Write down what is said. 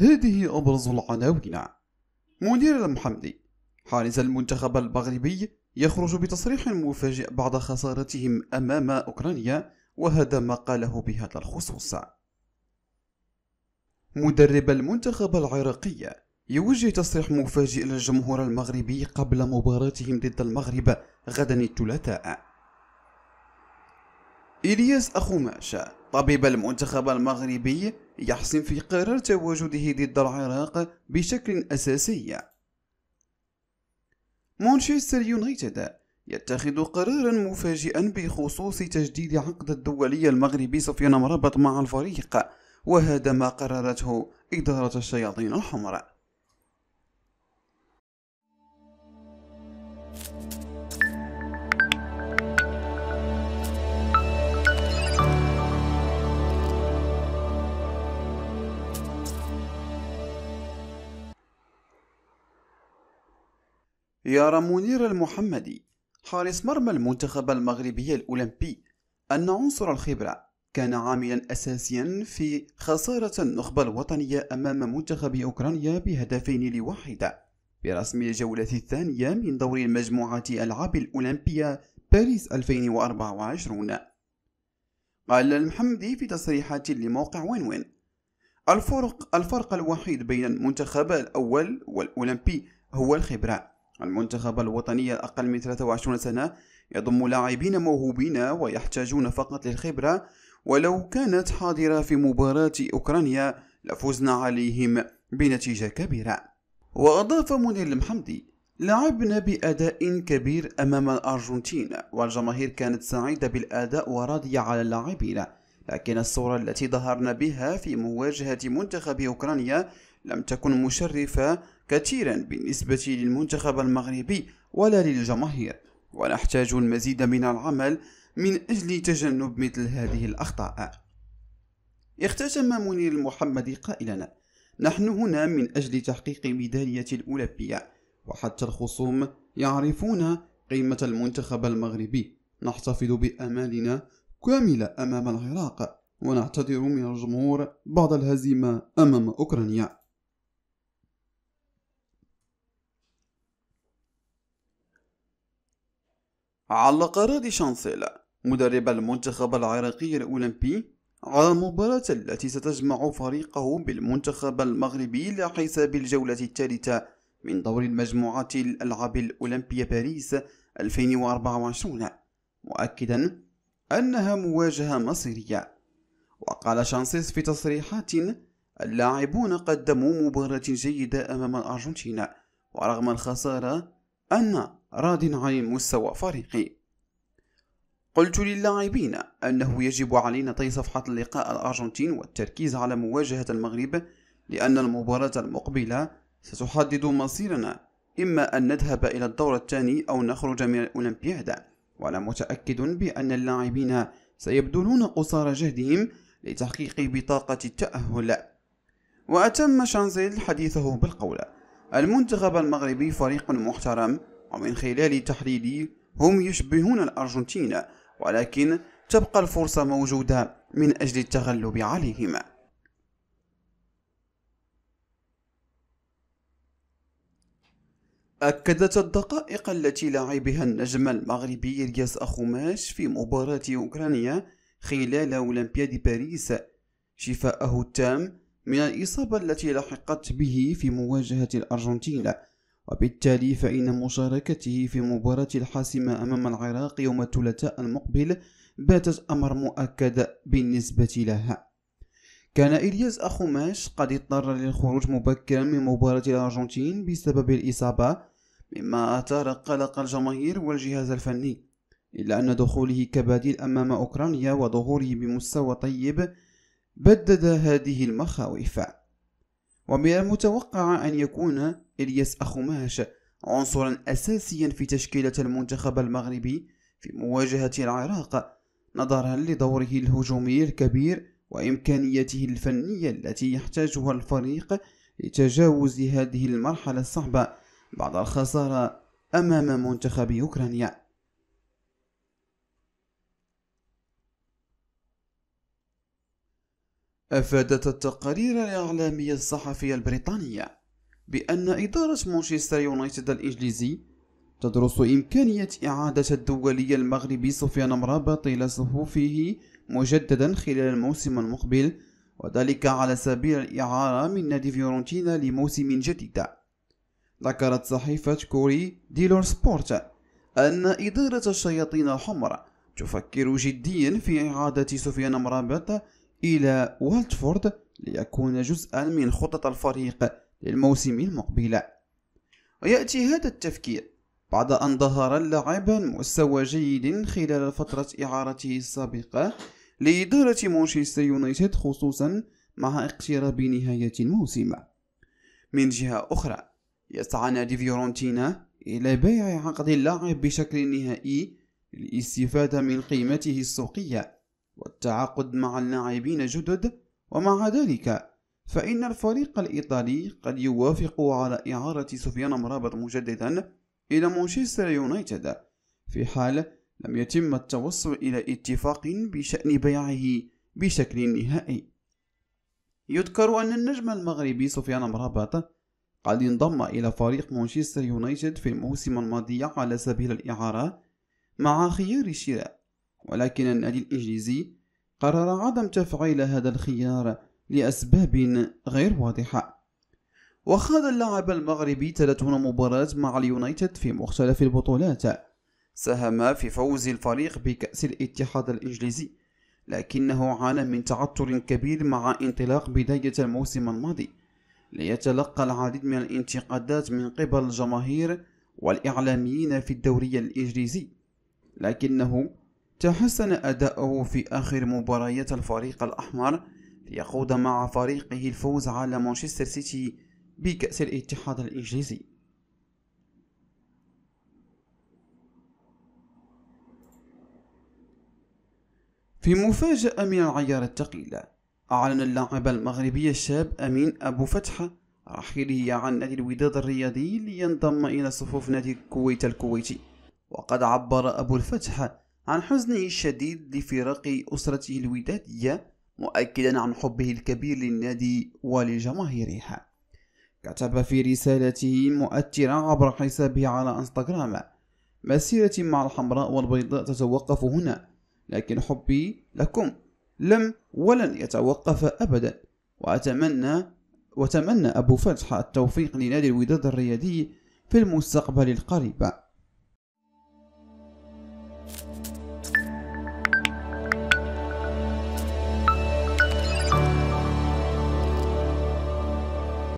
هذه أبرز العناوين. منير المحمدي حارس المنتخب المغربي يخرج بتصريح مفاجئ بعد خسارتهم أمام أوكرانيا وهذا ما قاله بهذا الخصوص. مدرب المنتخب العراقي يوجه تصريح مفاجئ للجمهور المغربي قبل مباراتهم ضد المغرب غدا الثلاثاء. إلياس أخوماش طبيب المنتخب المغربي يحسم في قرار تواجده ضد العراق بشكل أساسي. مانشستر يونايتد يتخذ قرارا مفاجئا بخصوص تجديد عقد الدولي المغربي سفيان مرابط مع الفريق وهذا ما قررته إدارة الشياطين الحمراء. يرى منير المحمدي حارس مرمى المنتخب المغربي الأولمبي أن عنصر الخبرة كان عاملا أساسيا في خسارة النخبة الوطنية أمام منتخب أوكرانيا بهدفين لواحد برسم الجولة الثانية من دور المجموعة ألعاب الأولمبية باريس 2024 قال المحمدي في تصريحات لموقع وين وين الفرق الفرق الوحيد بين المنتخب الأول والأولمبي هو الخبرة. المنتخب الوطني الأقل من 23 سنة يضم لاعبين موهوبين ويحتاجون فقط للخبرة ولو كانت حاضرة في مباراة أوكرانيا لفزنا عليهم بنتيجة كبيرة. وأضاف منير المحمدي لعبنا بأداء كبير أمام الأرجنتين والجماهير كانت سعيدة بالأداء وراضية على اللاعبين. لكن الصورة التي ظهرنا بها في مواجهة منتخب أوكرانيا لم تكن مشرفة كثيرا بالنسبة للمنتخب المغربي ولا للجماهير. ونحتاج المزيد من العمل من أجل تجنب مثل هذه الأخطاء. اختتم منير المحمدي قائلا نحن هنا من أجل تحقيق ميدالية الأولمبية وحتى الخصوم يعرفون قيمة المنتخب المغربي. نحتفظ بأمالنا كاملة أمام العراق ونعتذر من الجمهور بعد الهزيمة أمام أوكرانيا. علق رادي شانسيل مدرب المنتخب العراقي الأولمبي على المباراة التي ستجمع فريقه بالمنتخب المغربي لحساب الجولة الثالثة من دور المجموعات الألعاب الأولمبية باريس 2024 مؤكدا أنها مواجهة مصيرية. وقال شانسيس في تصريحات اللاعبون قدموا مباراة جيدة أمام الأرجنتين ورغم الخسارة أن راض عن مستوى فريقي قلت للاعبين أنه يجب علينا طي صفحة اللقاء الأرجنتين والتركيز على مواجهة المغرب لأن المباراة المقبلة ستحدد مصيرنا إما أن نذهب إلى الدور الثاني أو نخرج من الأولمبياد. وأنا متأكد بأن اللاعبين سيبذلون قصارى جهدهم لتحقيق بطاقة التأهل. وأتم شانزيل حديثه بالقول المنتخب المغربي فريق محترم ومن خلال تحليلي هم يشبهون الأرجنتين ولكن تبقى الفرصة موجودة من أجل التغلب عليهم. أكدت الدقائق التي لعب بها النجم المغربي إلياس أخوماش في مباراة أوكرانيا خلال أولمبياد باريس. شفاءه التام من الإصابة التي لحقت به في مواجهة الأرجنتين وبالتالي فإن مشاركته في مباراة الحاسمة أمام العراق يوم الثلاثاء المقبل باتت أمر مؤكد بالنسبة لها. كان إلياس أخوماش قد اضطر للخروج مبكرا من مباراة الأرجنتين بسبب الإصابة مما أثار قلق الجماهير والجهاز الفني إلا أن دخوله كبديل أمام أوكرانيا وظهوره بمستوى طيب بدد هذه المخاوف. ومن المتوقع أن يكون إلياس أخوماش عنصرا أساسيا في تشكيلة المنتخب المغربي في مواجهة العراق نظرا لدوره الهجومي الكبير وإمكانيته الفنية التي يحتاجها الفريق لتجاوز هذه المرحلة الصعبة بعد الخسارة أمام منتخب أوكرانيا. أفادت التقارير الإعلامية الصحفية البريطانية بأن إدارة مانشستر يونايتد الإنجليزي تدرس إمكانية إعادة الدولي المغربي سفيان مرابط إلى صفوفه مجددا خلال الموسم المقبل وذلك على سبيل الإعارة من نادي فيورنتينا لموسم جديد. ذكرت صحيفة كورييري ديلو سبورت أن إدارة الشياطين الحمر تفكر جديا في إعادة سفيان أمرابط إلى أولد ترافورد ليكون جزءا من خطط الفريق للموسم المقبل. ويأتي هذا التفكير بعد أن ظهر اللاعب بمستوى جيد خلال فترة إعارته السابقة لإدارة مانشستر يونايتد خصوصا مع اقتراب نهاية الموسم. من جهة أخرى يسعى نادي فيورنتينا إلى بيع عقد اللاعب بشكل نهائي للاستفادة من قيمته السوقية والتعاقد مع اللاعبين جدد. ومع ذلك فإن الفريق الإيطالي قد يوافق على إعارة سفيان مرابط مجددا إلى مانشستر يونايتد في حال لم يتم التوصل إلى اتفاق بشأن بيعه بشكل نهائي. يذكر أن النجم المغربي سفيان مرابط قد انضم إلى فريق مانشستر يونايتد في الموسم الماضي على سبيل الإعارة مع خيار الشراء ولكن النادي الإنجليزي قرر عدم تفعيل هذا الخيار لأسباب غير واضحة. وخاض اللاعب المغربي 30 مباراة مع اليونايتد في مختلف البطولات. ساهم في فوز الفريق بكأس الاتحاد الإنجليزي لكنه عانى من تعثر كبير مع انطلاق بداية الموسم الماضي ليتلقى العديد من الانتقادات من قبل الجماهير والإعلاميين في الدوري الإنجليزي لكنه تحسن أداؤه في آخر مباريات الفريق الأحمر ليخوض مع فريقه الفوز على مانشستر سيتي بكأس الاتحاد الإنجليزي. في مفاجأة من العيار الثقيل أعلن اللاعب المغربي الشاب أمين أبو فتحة رحيله عن نادي الوداد الرياضي لينضم إلى صفوف نادي الكويت الكويتي. وقد عبر أبو الفتح عن حزنه الشديد لفراق أسرته الودادية مؤكدا عن حبه الكبير للنادي ولجماهيره. كتب في رسالته مؤثرة عبر حسابه على إنستغرام مسيرتي مع الحمراء والبيضاء تتوقف هنا. لكن حبي لكم لم ولن يتوقف أبدا. وأتمنى وتمنى أبو فتح التوفيق لنادي الوداد الرياضي في المستقبل القريب.